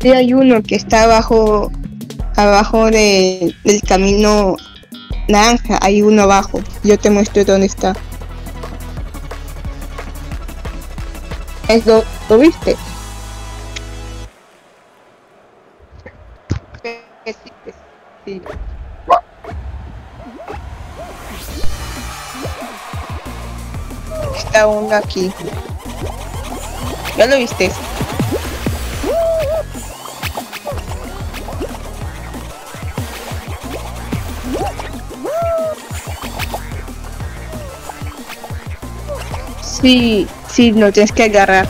Sí, hay uno que está abajo, abajo de, del camino naranja. Hay uno abajo. Yo te muestro dónde está. ¿Es lo, ¿Lo viste? Sí. Está uno aquí. ¿Ya lo viste? Sí, sí, lo tienes que agarrar.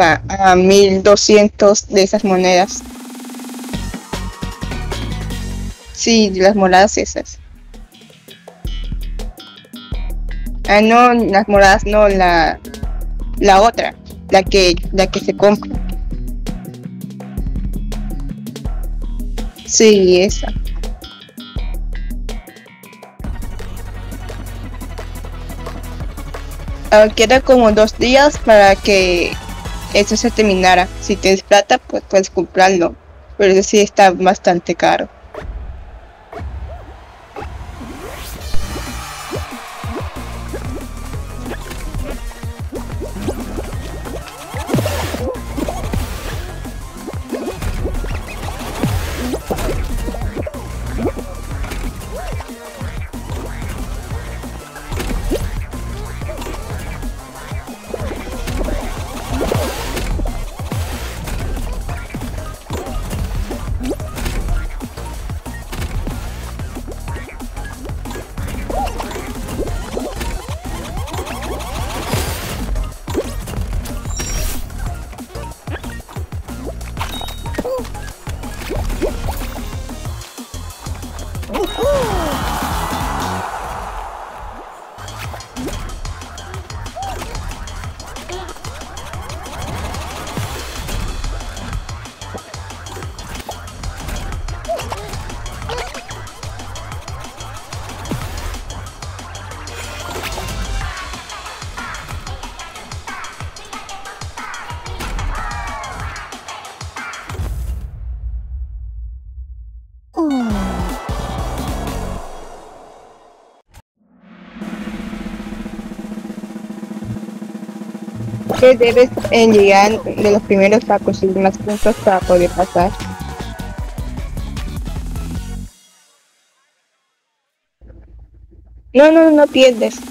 Compra a 1200 de esas monedas. Sí, las moradas esas. Ah, no, las moradas no, la, la otra, la que, la que se compra. Sí, esa. Ah, queda como dos días para que eso se terminara. Si tienes plata, pues puedes comprarlo. Pero eso sí está bastante caro. Que debes en llegar de los primeros a conseguir más puntos para poder pasar. No, no, no pierdes.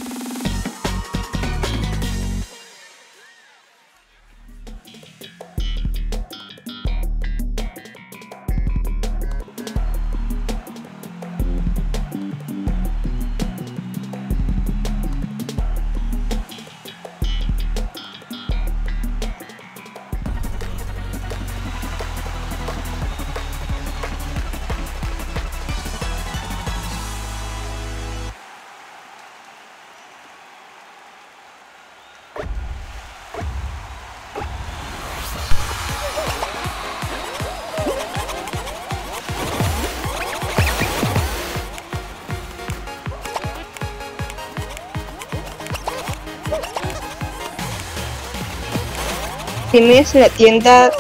Tienes la tienda...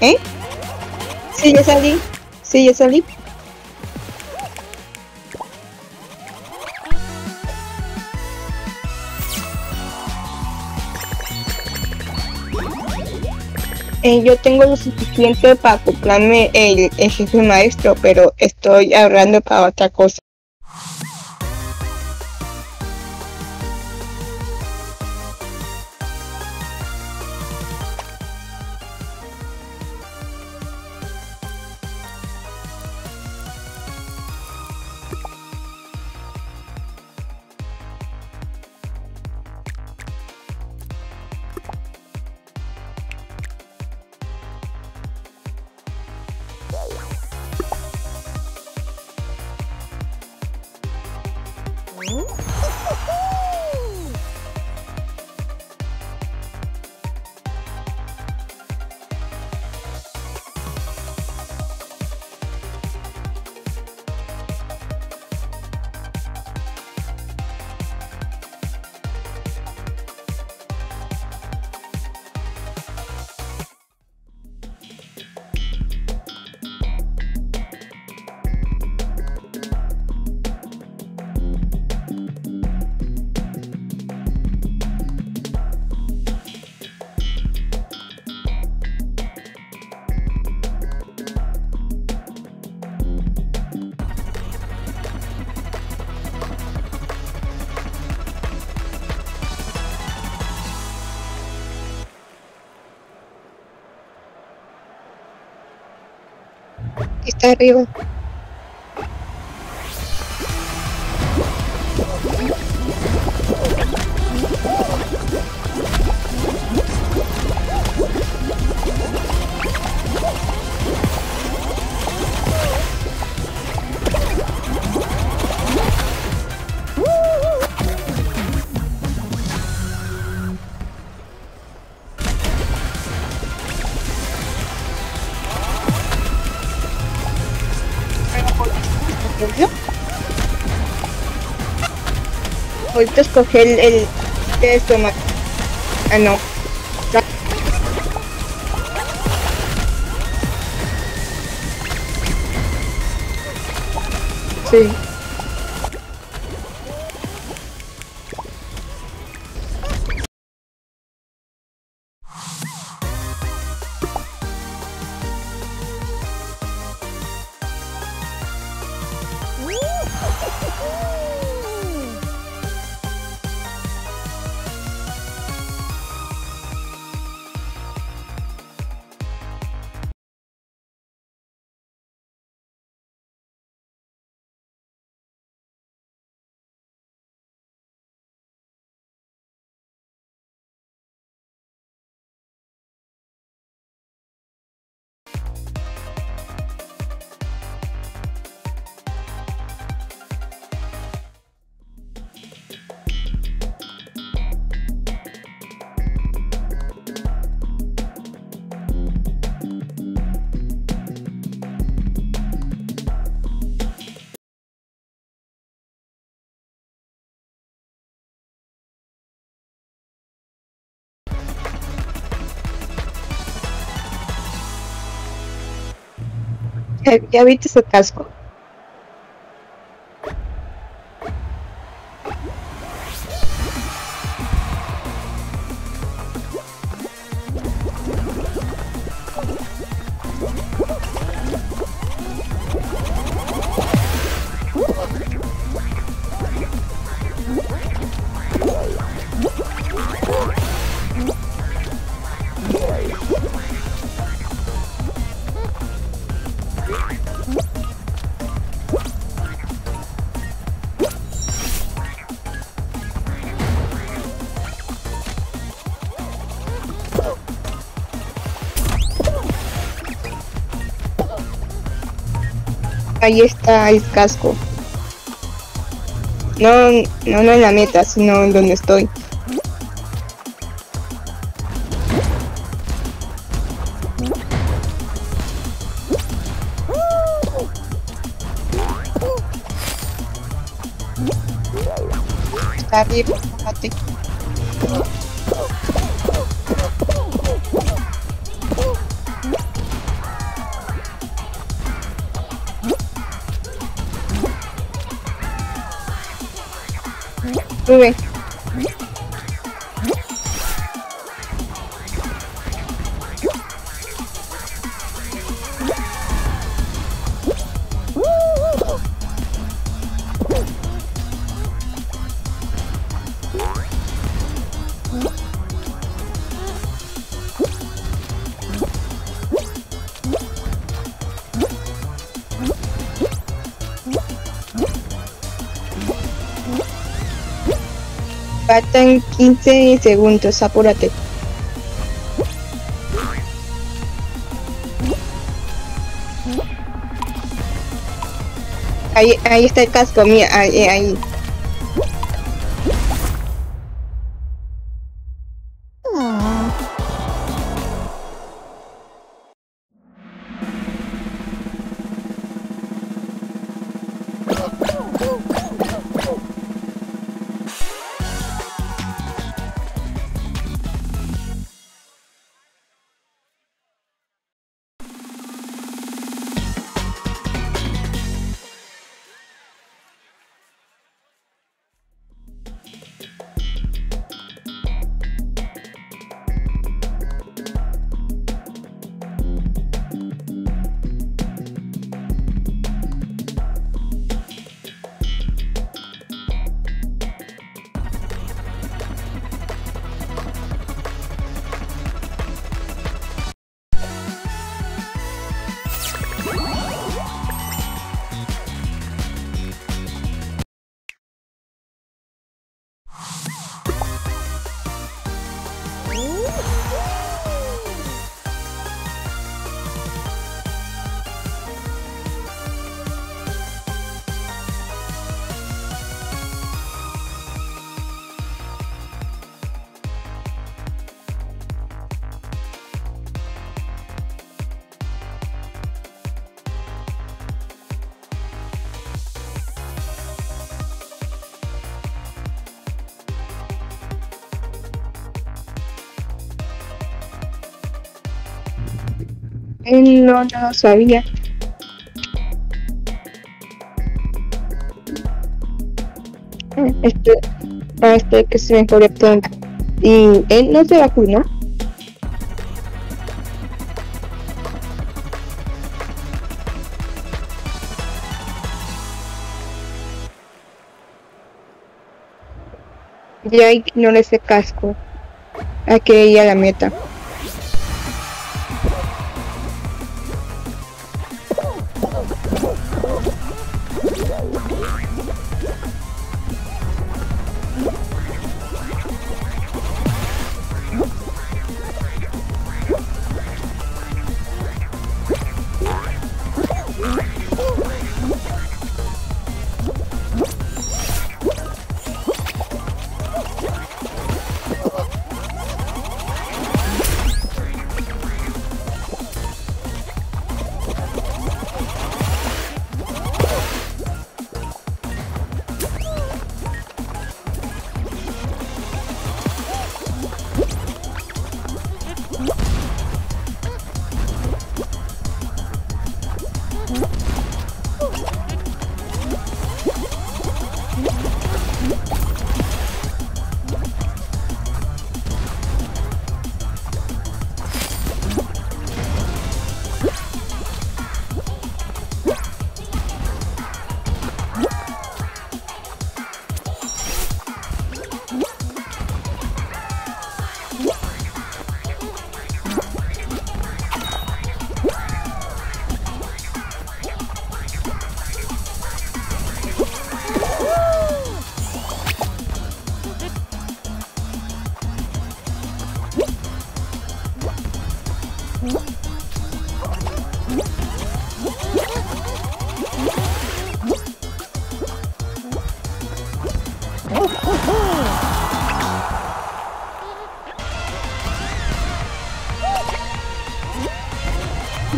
¿Eh? Sí, ya salí. Sí, ya salí. Eh, yo tengo lo suficiente para comprarme el, el jefe maestro, pero estoy ahorrando para otra cosa. Arriba. Ahorita escogí el, el de estómago. Ah, no. Sí. ¿Ya, ya viste su casco? Ahí está el casco. No, no, no en la meta, sino en donde estoy. Faltan 15 segundos, apúrate. Ahí, ahí está el casco, mira, ahí, ahí. No, no lo sabía. Este, ah, este que se mejore pronto. Y él no se vacunó. Ya no le hace casco. A que la meta.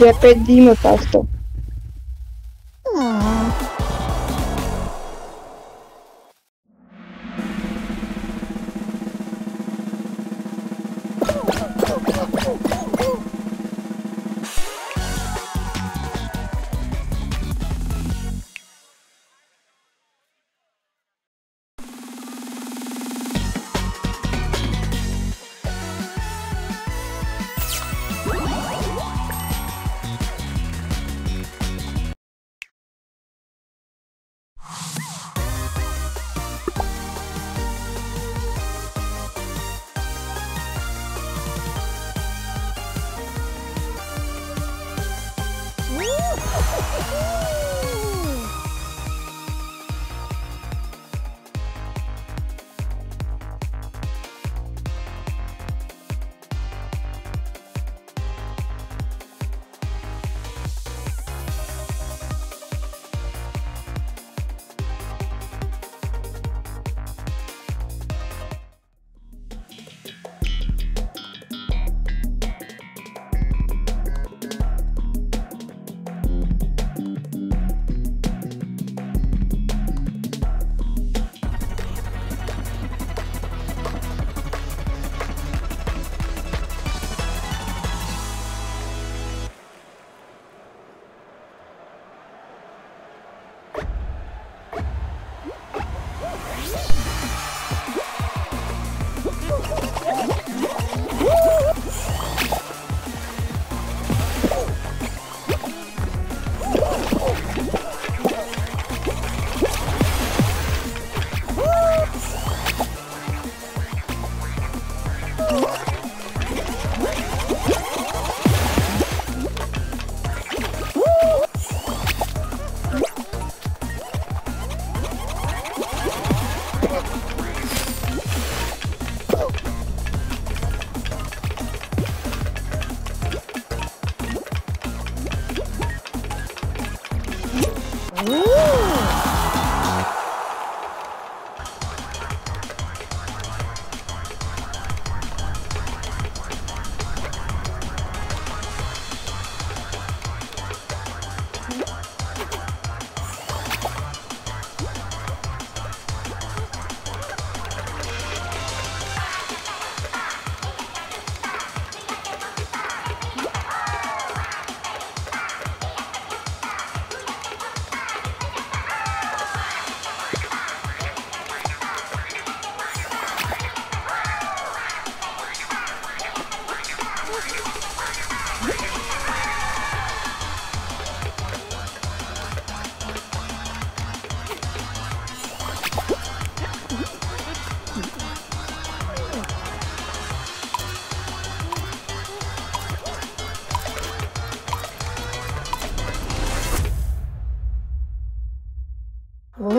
Я опять Дима пасту.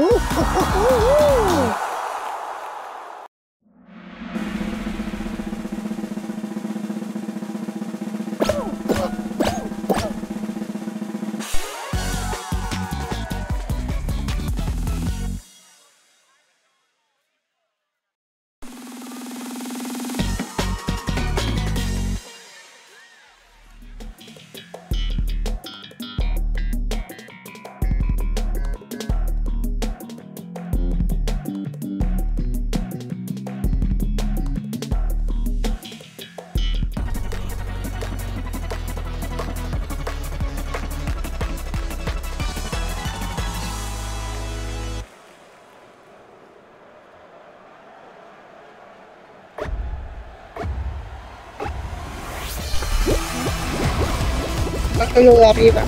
おおおおお lo de arriba.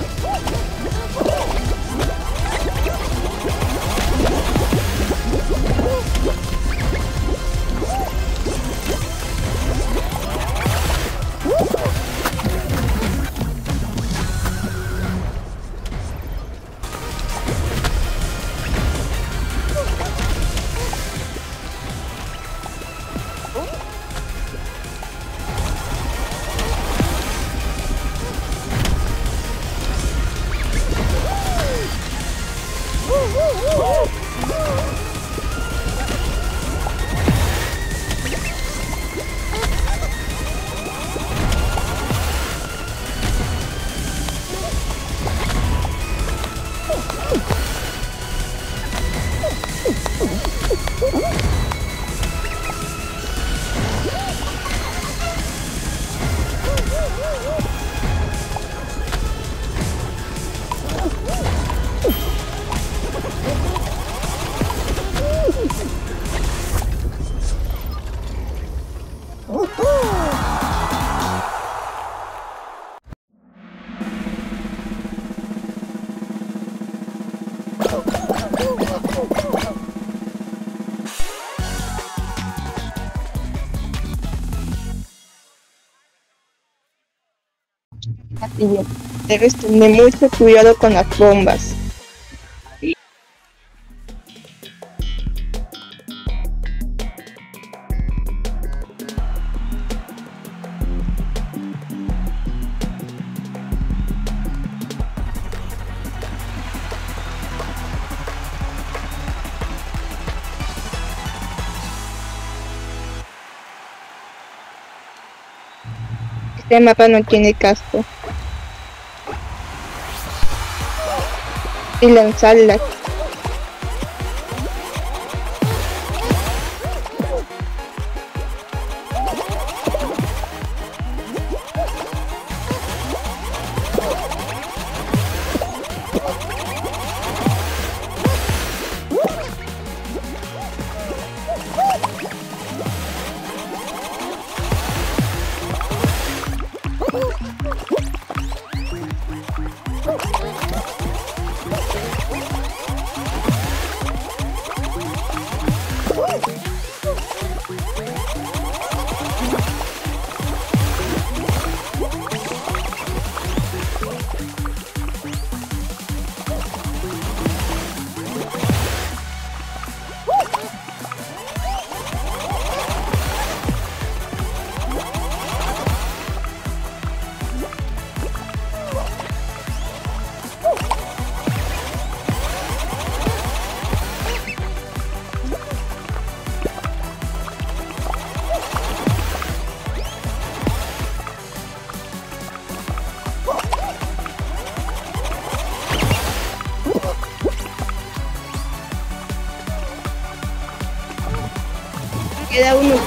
Debes tener mucho cuidado con las bombas. Este mapa no tiene casco. Y lanzarla.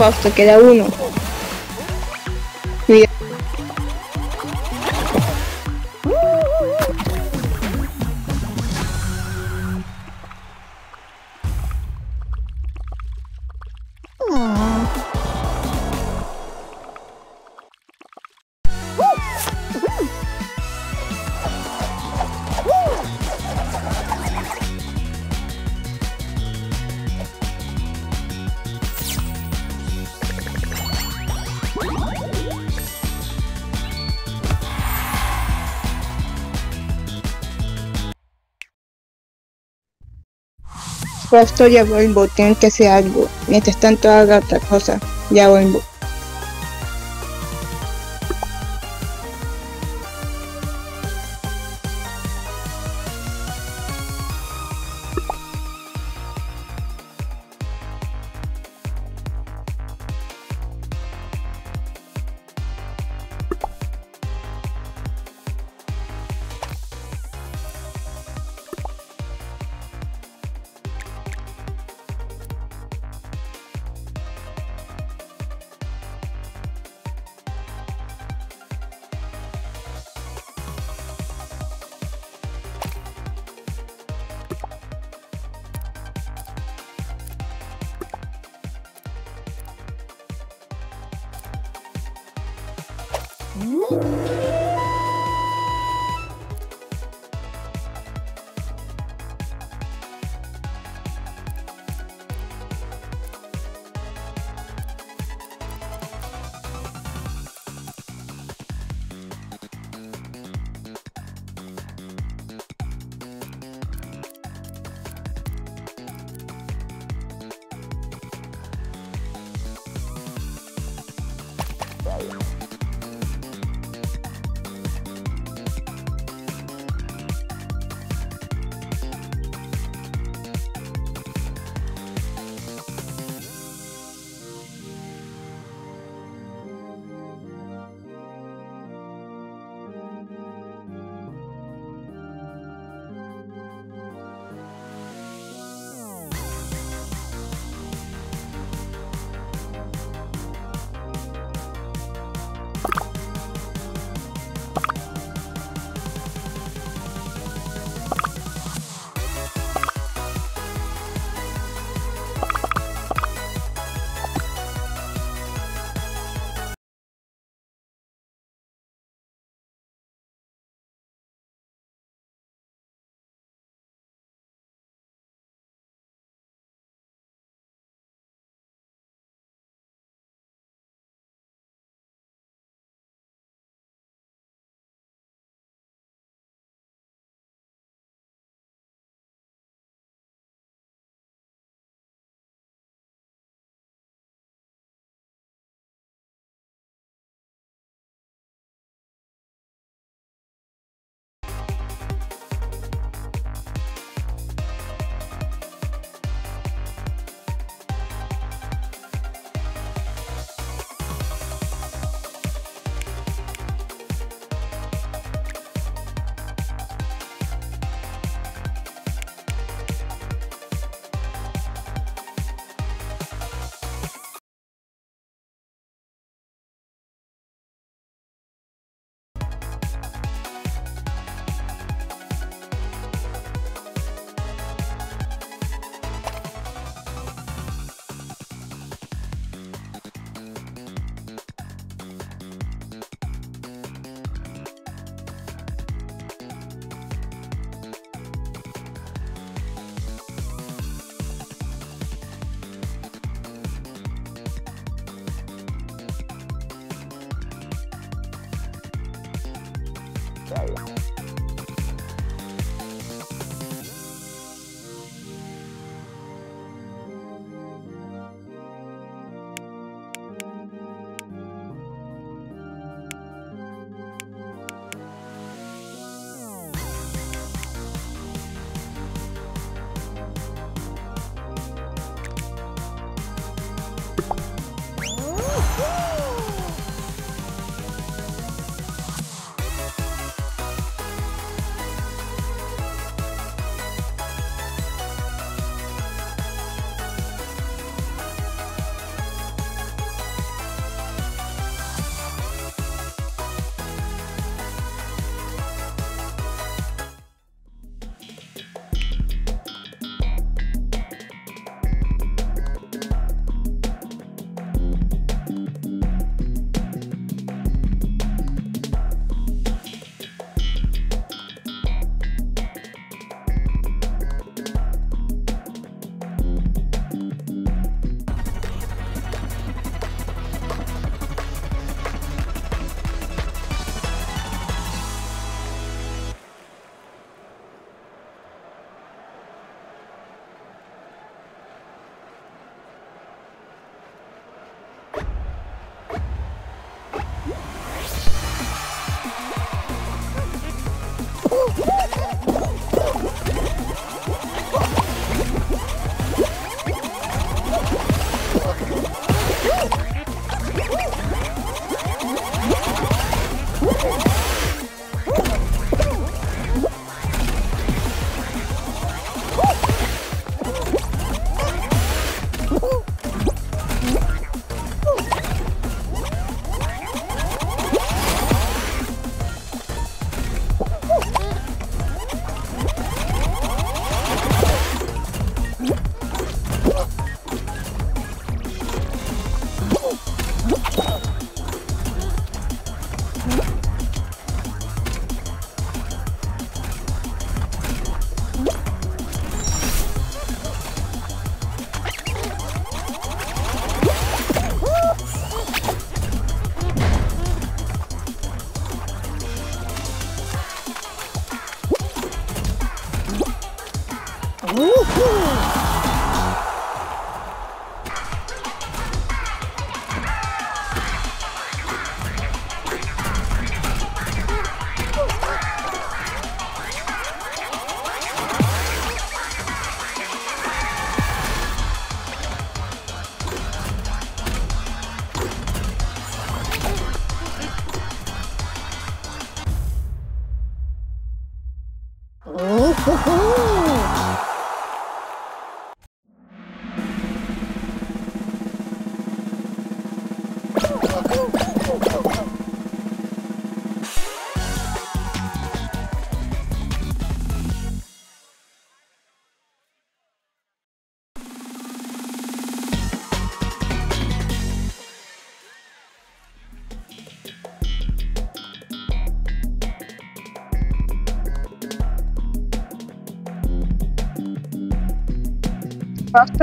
Fausto, queda uno. Fausto ya vuelvo, tienen que hacer algo. Mientras tanto haga otra cosa. Ya vuelvo.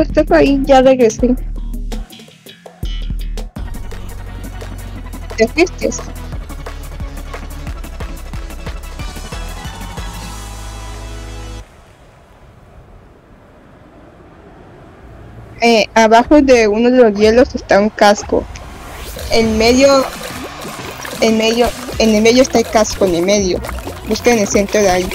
Este ahí, ya regresé. ¿Te fuiste? Eh, abajo de uno de los hielos está un casco. En medio, en medio, en el medio está el casco, en el medio. Busca en el centro de ahí.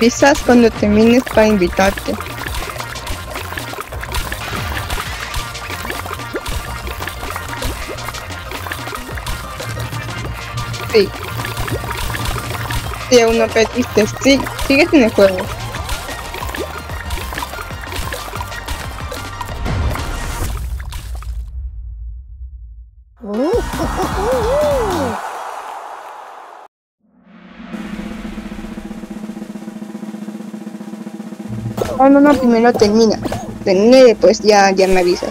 Avisas cuando termines para invitarte. Sí. Si aún no perdiste, sí, sigues en el juego. No, no, no, primero termina. Termina y después ya, ya me avisas.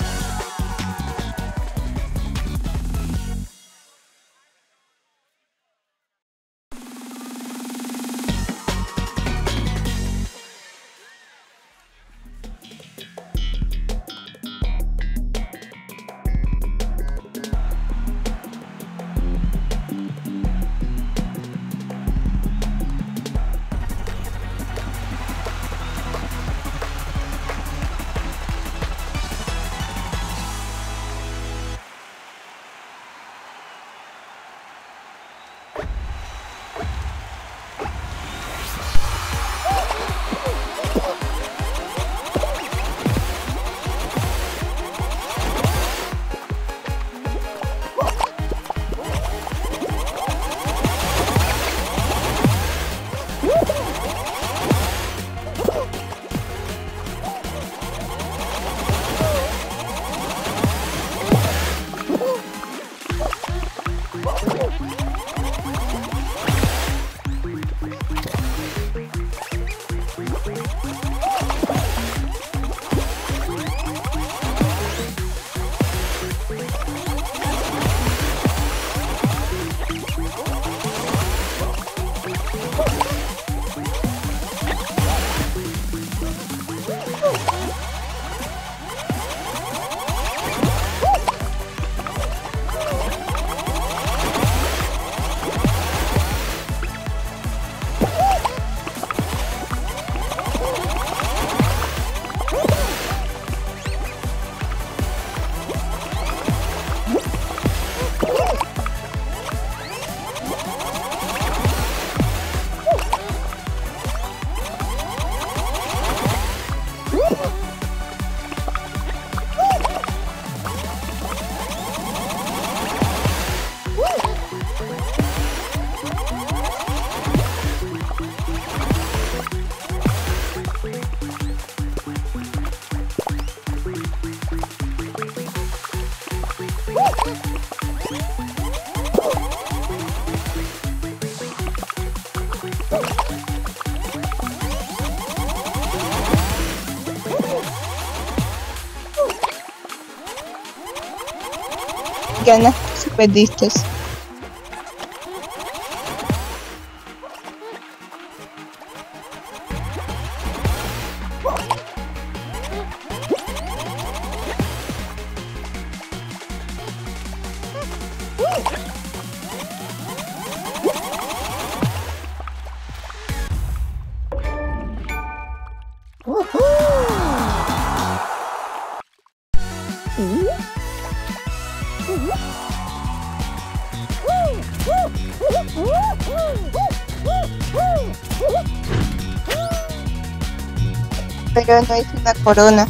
Ganas si no es una corona.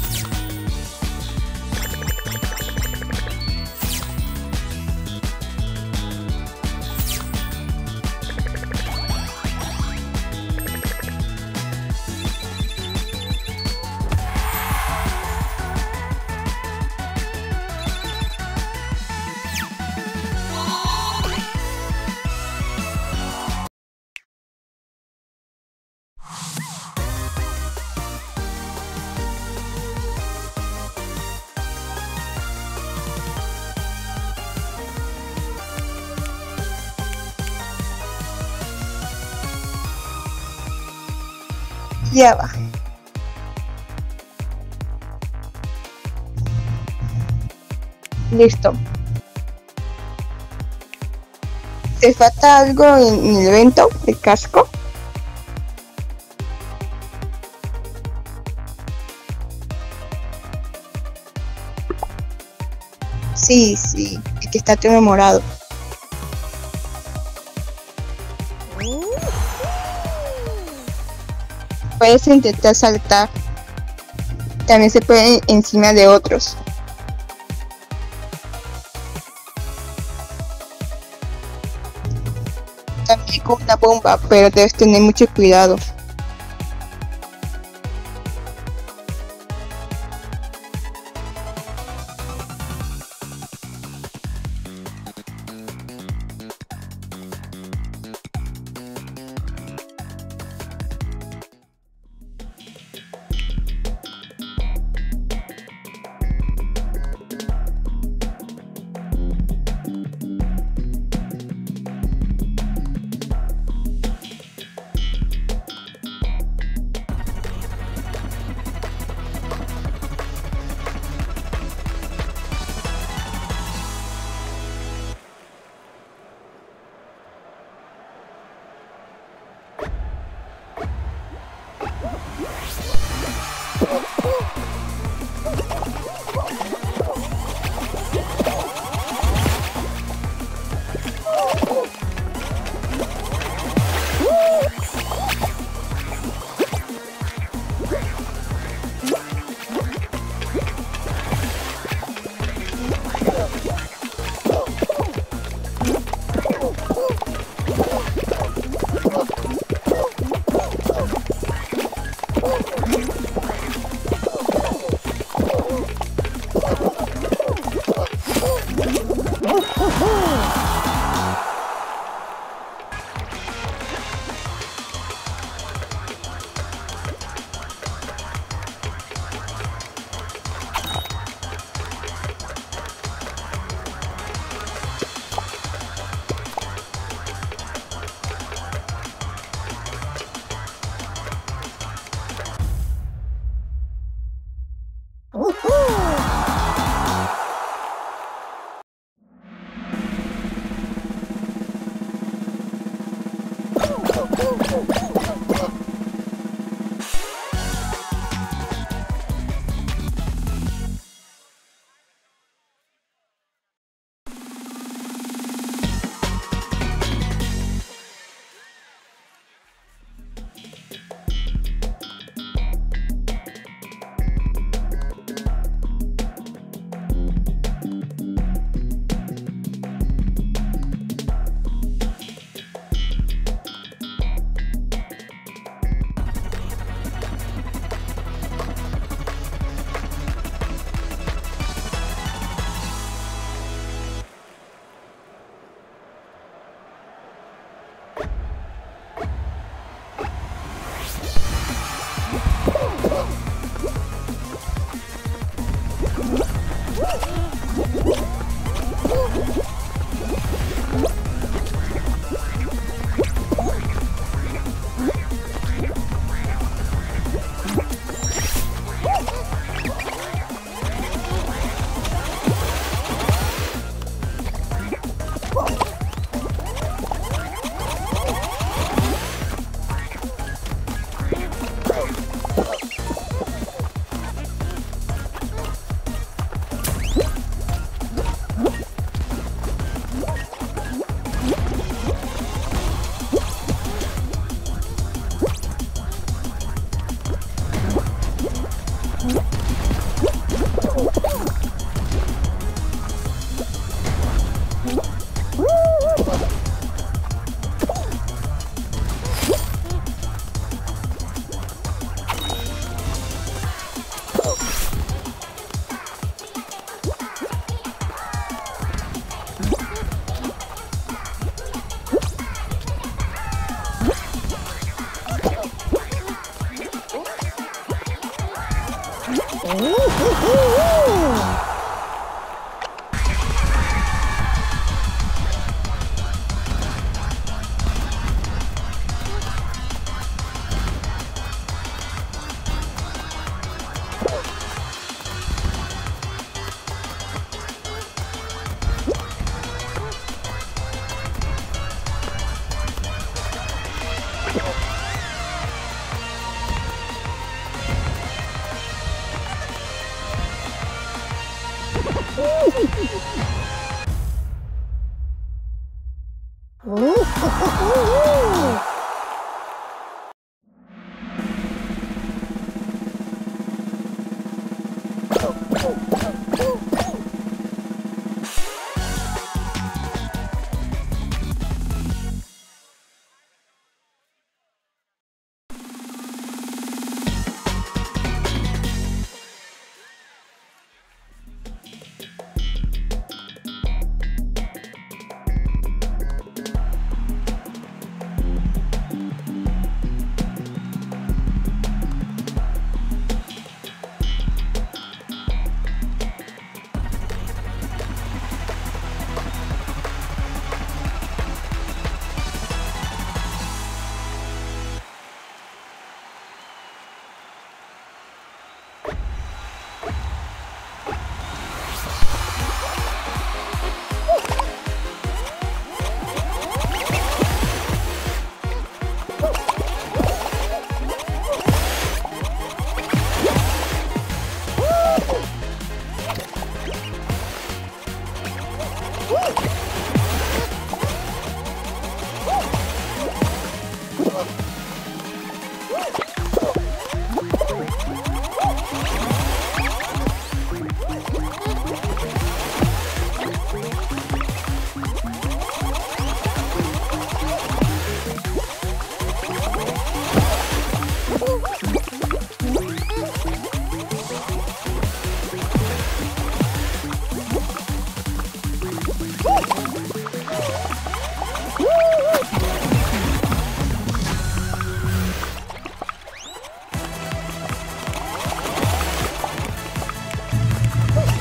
Listo. ¿Te falta algo en el evento? ¿El casco? Sí, sí, el que está todo morado. Puedes intentar saltar. También se puede encima de otros. También con una bomba, pero debes tener mucho cuidado.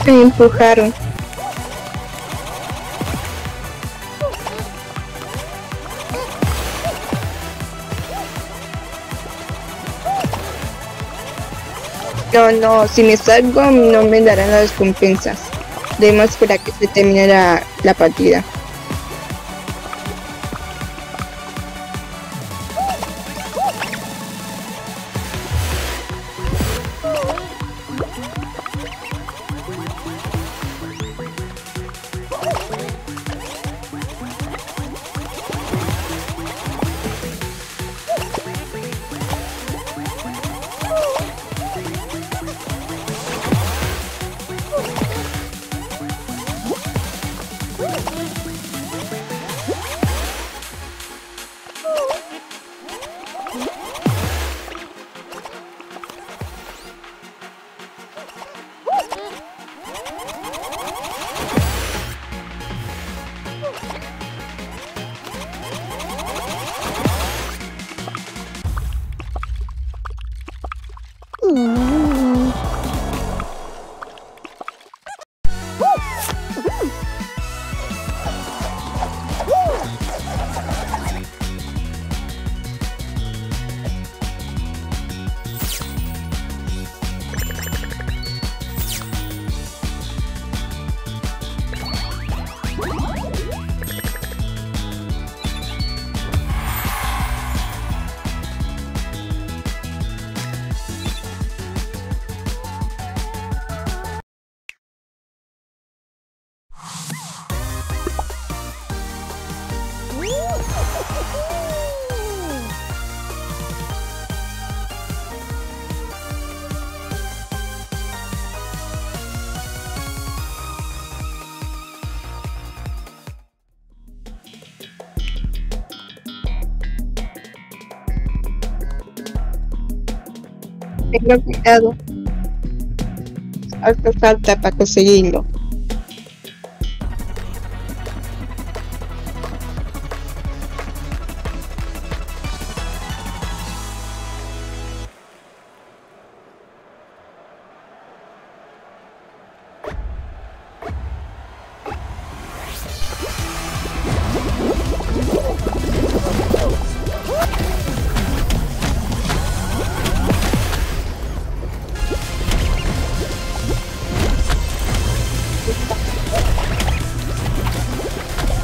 Me empujaron. No, no, si me salgo no me darán las recompensas. Debemos esperar que se termine la, la partida. Cuidado. Salta, salta para conseguirlo.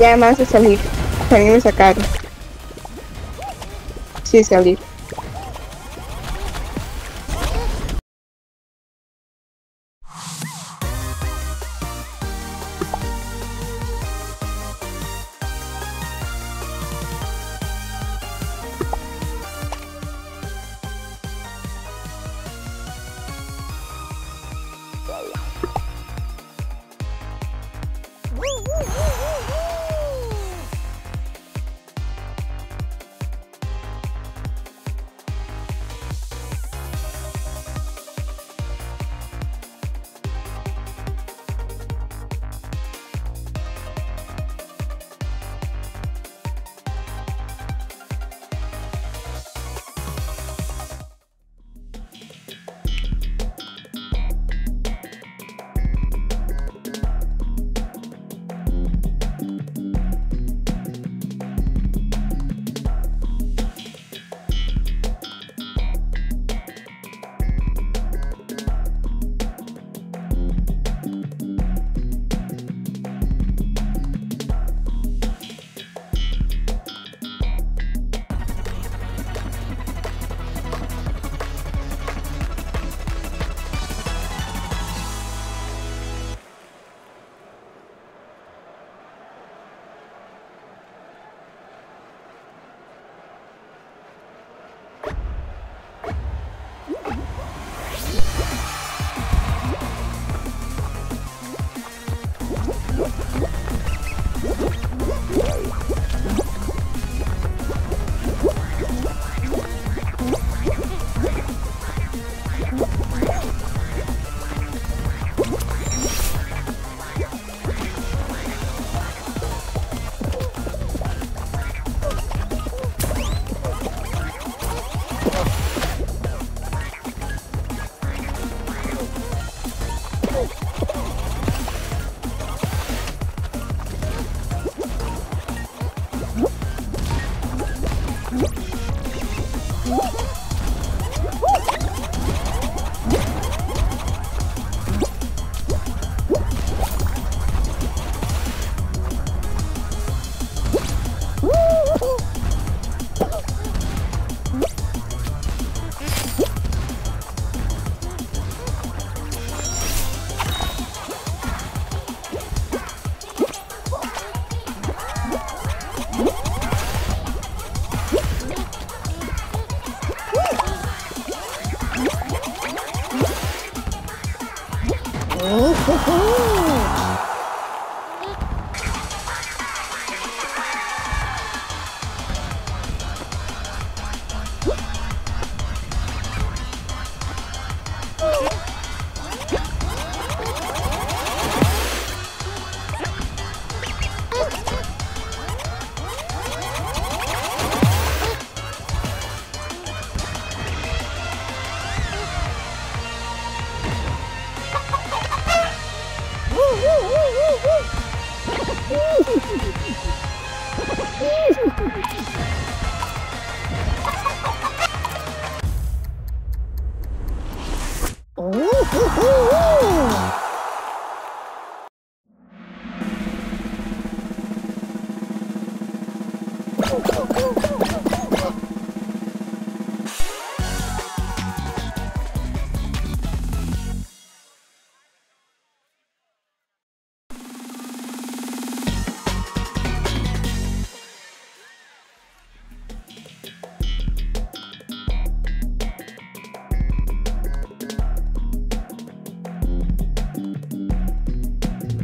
Ya más de salir. Salimos a sacar. Sí, salir.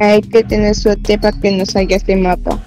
Hay que tener suerte para que nos salga este mapa.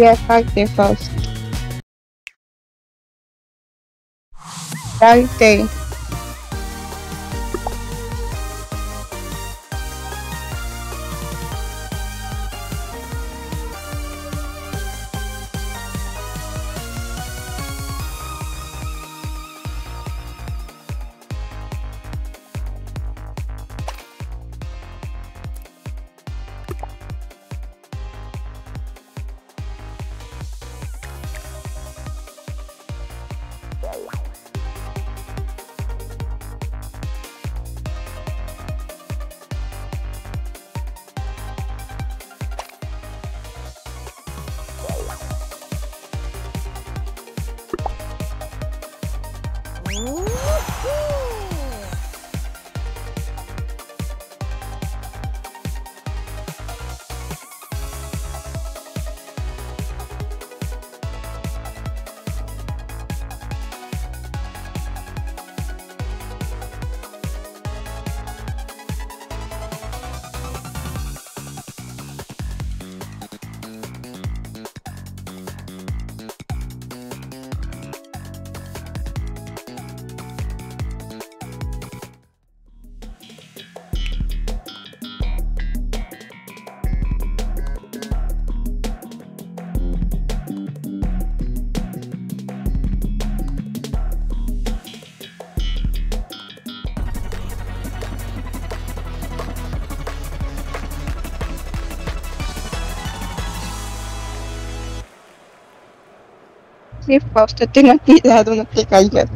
Yeah, fuck their first. Right there. Sí, Fausto, tenga cuidado, no te caigas.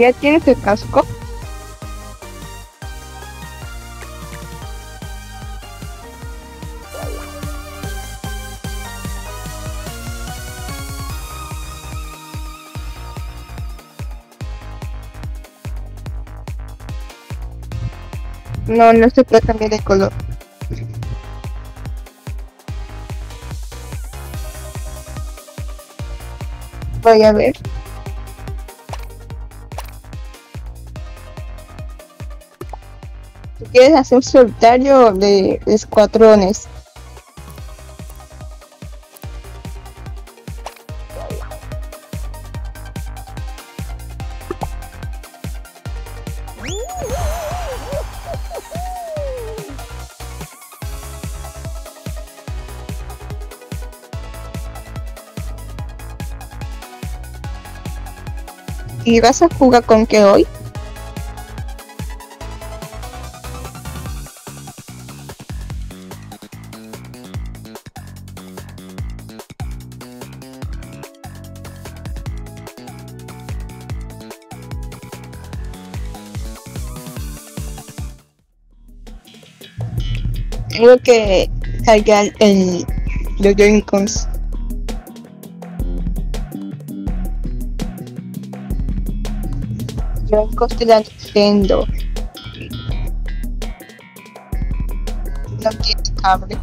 ¿Ya tienes el casco? No, no se puede cambiar de color. Voy a ver. Quieres hacer solitario de escuadrones. ¿Y vas a jugar con qué hoy? Tengo que cargar el, los Joy-Cons. Joy-Cons de la Nintendo. No tiene cable.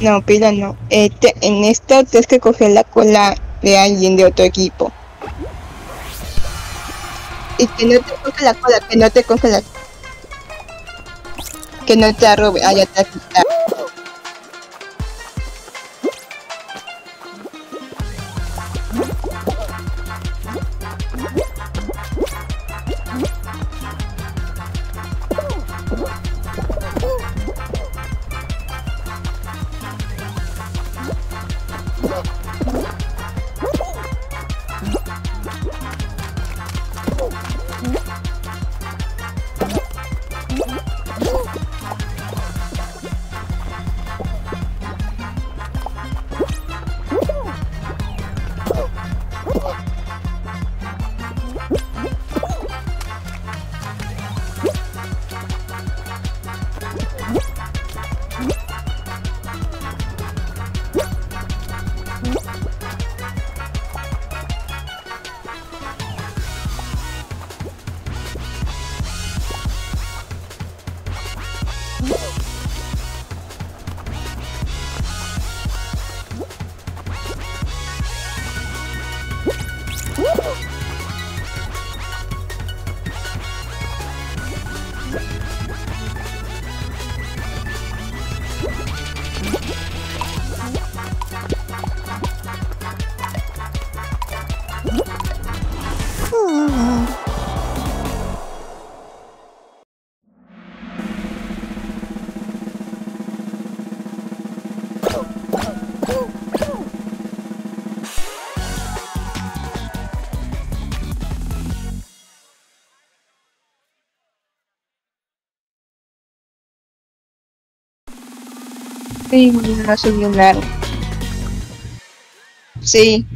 No, pila no. Eh, te- en esto tienes que coger la cola de alguien de otro equipo. Y que no te coge la cola, que no te coge la... Que no te arrobe. Ah, ya te quitado. Sí, no bien largo. Sí.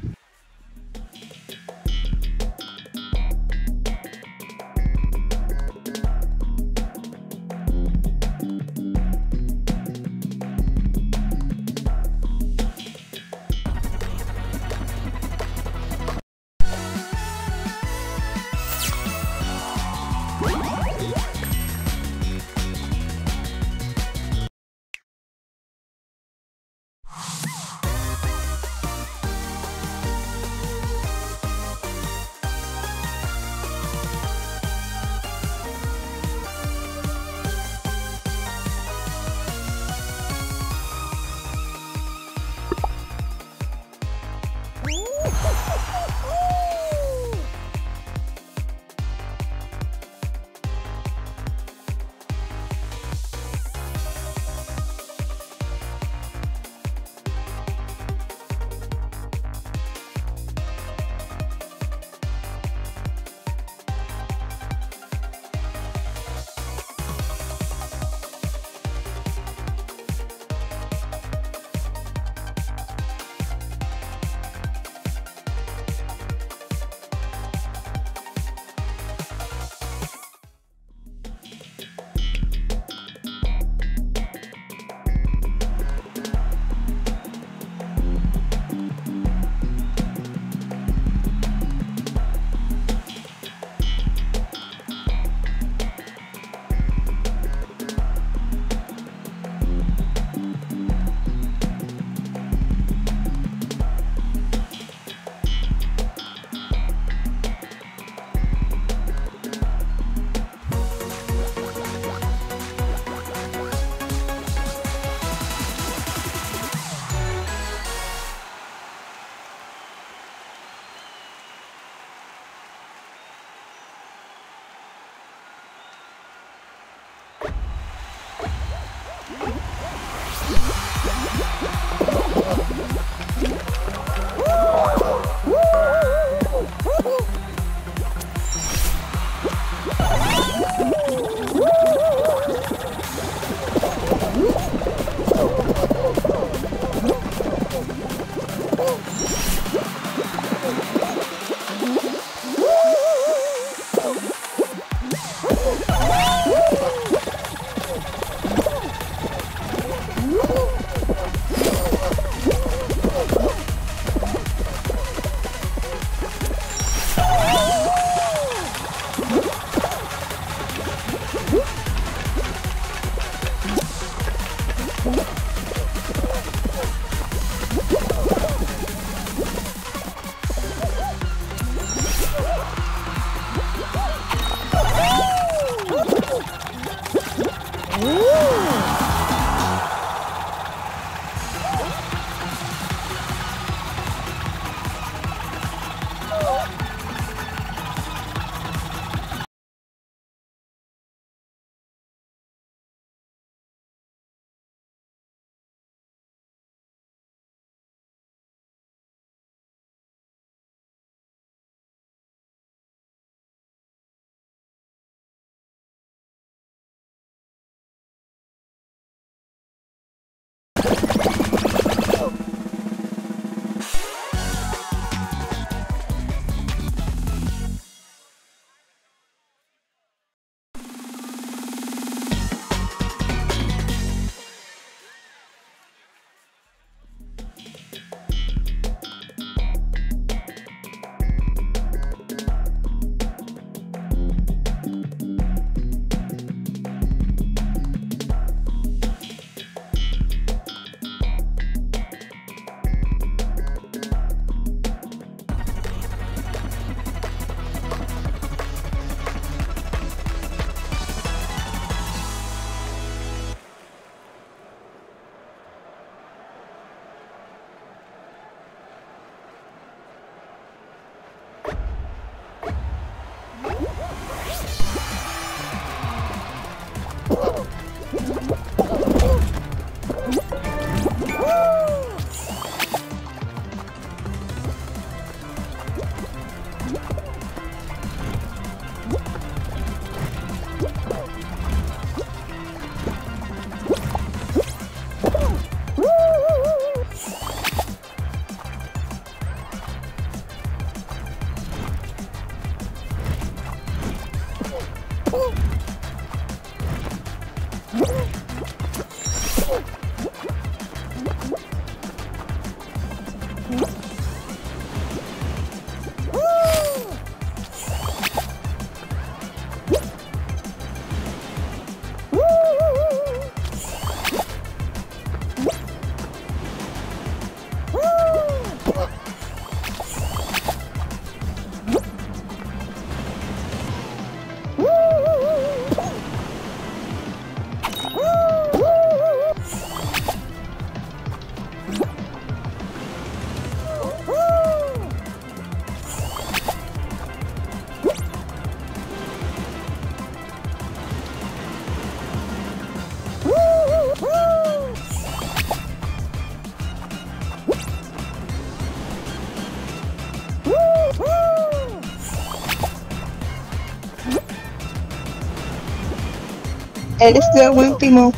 Eres el último.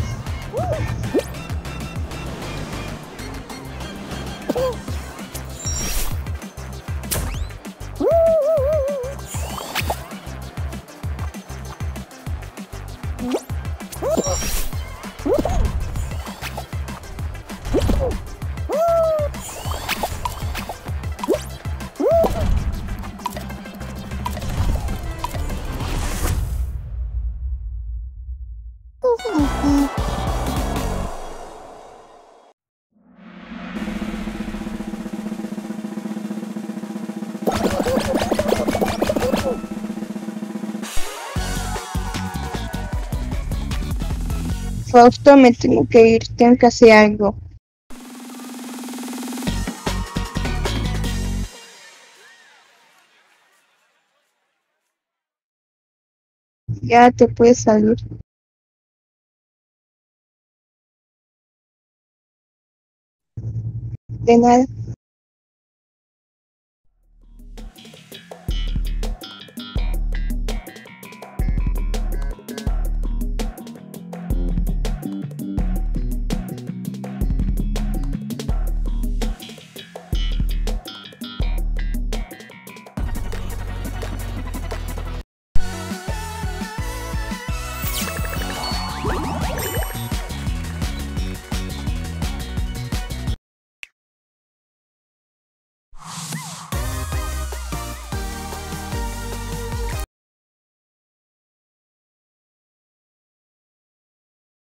Fausto, me tengo que ir, tengo que hacer algo. Ya te puedes salir. De nada.